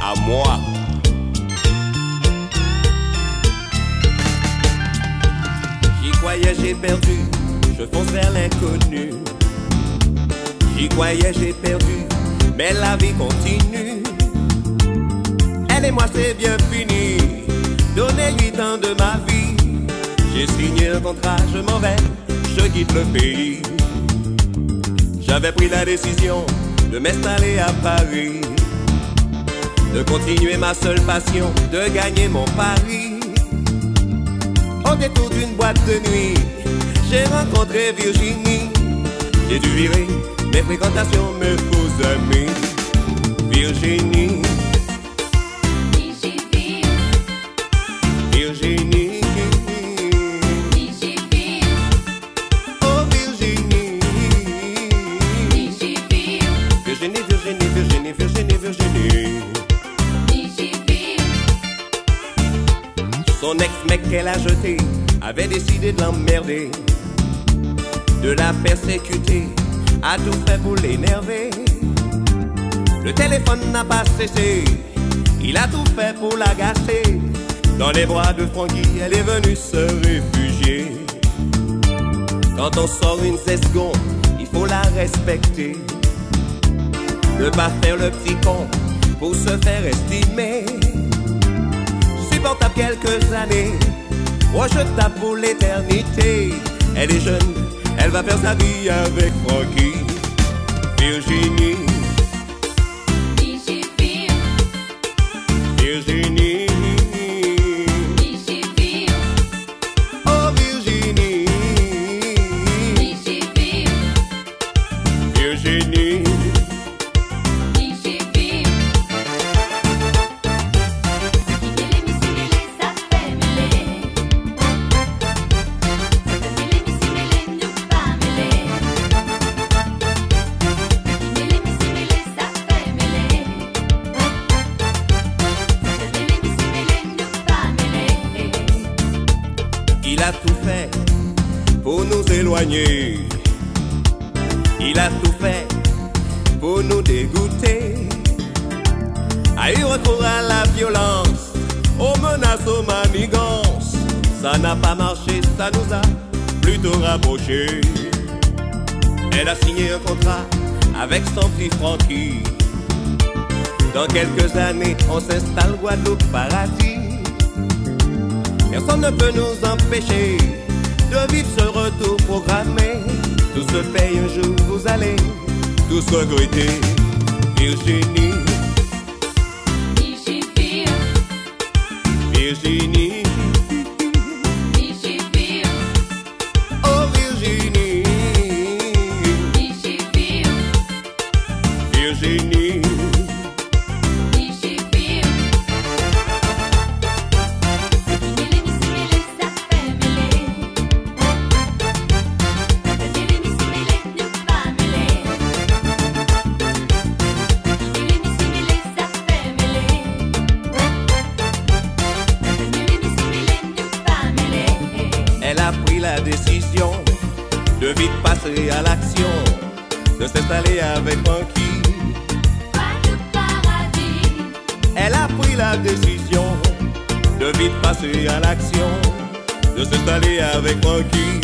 à moi. J'y croyais, j'ai perdu, je fonce vers l'inconnu. J'y croyais, j'ai perdu, mais la vie continue. Elle et moi, c'est bien fini. Donnez huit ans de ma vie. J'ai signé un contrat, je m'en vais, je quitte le pays. J'avais pris la décision de m'installer à Paris, de continuer ma seule passion, de gagner mon pari. Au détour d'une boîte de nuit, j'ai rencontré Virginie. J'ai dû virer mes fréquentations, mes faux amis. Virginie, Virginie. Son ex-mec qu'elle a jeté avait décidé de l'emmerder, de la persécuter, a tout fait pour l'énerver. Le téléphone n'a pas cessé, il a tout fait pour l'agacer. Dans les bras de Francky, elle est venue se réfugier. Quand on sort une seconde, il faut la respecter. Ne pas faire le petit con pour se faire estimer. Supportable quelques années, tape pour l'éternité. Elle est jeune, elle va faire sa vie avec. Virginie, Virginie. Il a tout fait pour nous éloigner. Il a tout fait pour nous dégoûter. A eu recours à la violence, aux menaces, aux manigances. Ça n'a pas marché, ça nous a plutôt rapprochés. Elle a signé un contrat avec son petit Francky. Dans quelques années, on s'installe Guadeloupe paradis. Personne ne peut nous empêcher de vivre ce retour programmé. Tout se paye un jour, vous allez tous regretter. Virginie, la décision de vite passer à l'action, de s'installer avec Francky. Elle a pris la décision de vite passer à l'action, de s'installer avec Francky.